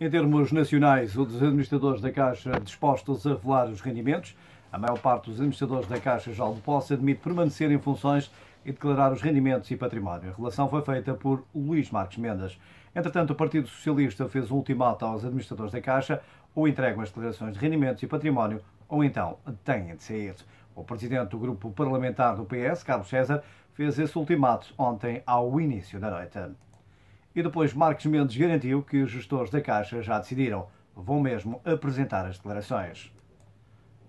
Em termos nacionais, os administradores da Caixa dispostos a revelar os rendimentos. A maior parte dos administradores da Caixa já de posse admite permanecer em funções e declarar os rendimentos e património. A relação foi feita por Luís Marques Mendes. Entretanto, o Partido Socialista fez um ultimato aos administradores da Caixa ou entregam as declarações de rendimentos e património ou então têm de sair. O presidente do grupo parlamentar do PS, Carlos César, fez esse ultimato ontem ao início da noite. E depois Marcos Mendes garantiu que os gestores da Caixa já decidiram. Vão mesmo apresentar as declarações.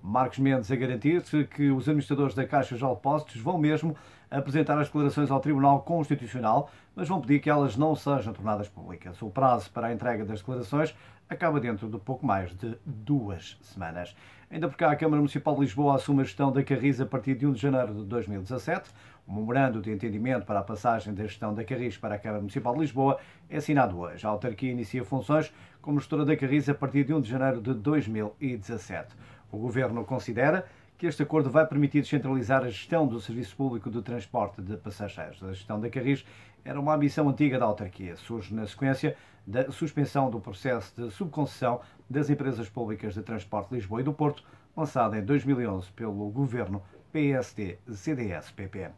Marcos Mendes a garantir-se que os administradores da Caixa de Depósitos vão mesmo apresentar as declarações ao Tribunal Constitucional, mas vão pedir que elas não sejam tornadas públicas. O prazo para a entrega das declarações acaba dentro de pouco mais de duas semanas. Ainda por cá, a Câmara Municipal de Lisboa assume a gestão da Carris a partir de 1 de janeiro de 2017. O memorando de entendimento para a passagem da gestão da Carris para a Câmara Municipal de Lisboa é assinado hoje. A autarquia inicia funções como gestora da Carris a partir de 1 de janeiro de 2017. O Governo considera que este acordo vai permitir descentralizar a gestão do Serviço Público de Transporte de Passageiros. A gestão da Carris era uma ambição antiga da autarquia. Surge na sequência da suspensão do processo de subconcessão das empresas públicas de transporte de Lisboa e do Porto, lançada em 2011 pelo governo PSD-CDS-PP.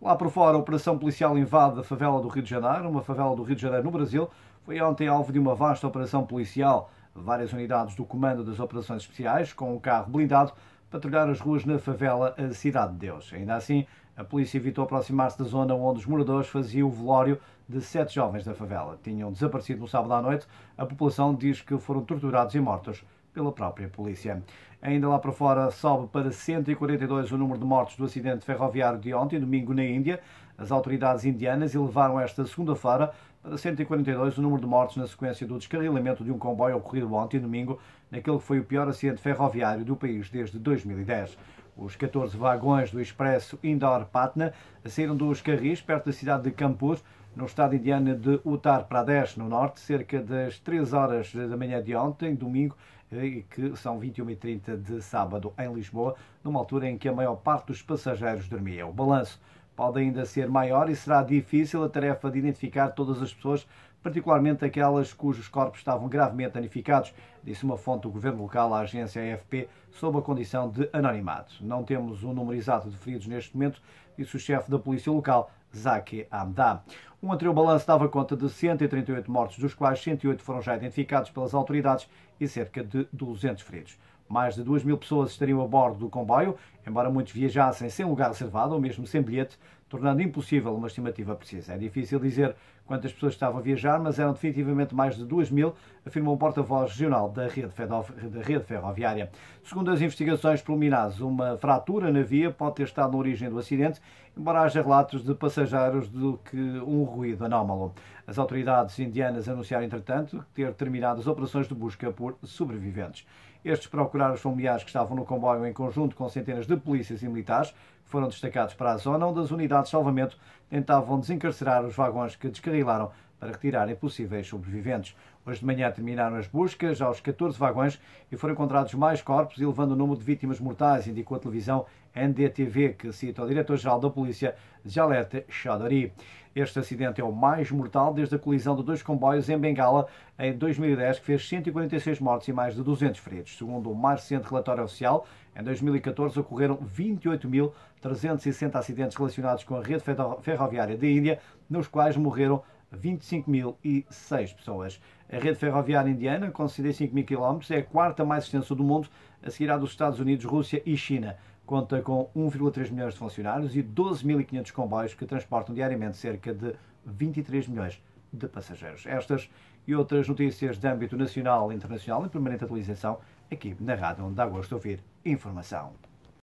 Lá por fora, a Operação Policial invade a favela do Rio de Janeiro, uma favela do Rio de Janeiro no Brasil, foi ontem alvo de uma vasta operação policial. Várias unidades do Comando das Operações Especiais, com um carro blindado, patrulharam as ruas na favela a Cidade de Deus. Ainda assim, a polícia evitou aproximar-se da zona onde os moradores faziam o velório de sete jovens da favela. Tinham desaparecido no sábado à noite. A população diz que foram torturados e mortos pela própria polícia. Ainda lá para fora, sobe para 142 o número de mortos do acidente ferroviário de ontem, domingo, na Índia. As autoridades indianas elevaram esta segunda-feira para 142 o número de mortos na sequência do descarrilamento de um comboio ocorrido ontem, domingo, naquele que foi o pior acidente ferroviário do país desde 2010. Os 14 vagões do expresso Indore-Patna saíram dos carris perto da cidade de Kanpur, no estado indiano de Uttar Pradesh, no norte, cerca das 3 horas da manhã de ontem, domingo, eh, que são 21h30 de sábado em Lisboa, numa altura em que a maior parte dos passageiros dormia. O balanço pode ainda ser maior e será difícil a tarefa de identificar todas as pessoas particularmente aquelas cujos corpos estavam gravemente danificados, disse uma fonte do governo local à agência AFP, sob a condição de anonimato. Não temos um número exato de feridos neste momento, disse o chefe da polícia local, Zaki Amda. Um anterior balanço dava conta de 138 mortos, dos quais 108 foram já identificados pelas autoridades e cerca de 200 feridos. Mais de 2 mil pessoas estariam a bordo do comboio, embora muitos viajassem sem lugar reservado ou mesmo sem bilhete, tornando impossível uma estimativa precisa. É difícil dizer quantas pessoas estavam a viajar, mas eram definitivamente mais de 2 mil, afirmou um porta-voz regional da rede, da rede ferroviária. Segundo as investigações preliminares, uma fratura na via pode ter estado na origem do acidente, embora haja relatos de passageiros de que um ruído anómalo. As autoridades indianas anunciaram, entretanto, ter terminado as operações de busca por sobreviventes. Estes procuraram os familiares que estavam no comboio em conjunto com centenas de polícias e militares, foram destacados para a zona onde as unidades de salvamento tentavam desencarcerar os vagões que descarrilaram para retirarem possíveis sobreviventes. Hoje de manhã terminaram as buscas aos 14 vagões e foram encontrados mais corpos, elevando o número de vítimas mortais, indicou a televisão NDTV, que cita o diretor-geral da polícia, Jalete Chaudhary. Este acidente é o mais mortal desde a colisão de dois comboios em Bengala em 2010, que fez 146 mortes e mais de 200 feridos. Segundo o mais recente relatório oficial, em 2014 ocorreram 28.360 acidentes relacionados com a rede ferroviária da Índia, nos quais morreram 25.006 pessoas. A rede ferroviária indiana, com 65 mil km, é a quarta mais extensa do mundo, a seguir à dos Estados Unidos, Rússia e China. Conta com 1,3 milhões de funcionários e 12.500 comboios que transportam diariamente cerca de 23 milhões de passageiros. Estas e outras notícias de âmbito nacional e internacional em permanente atualização aqui na rádio onde dá gosto de ouvir informação.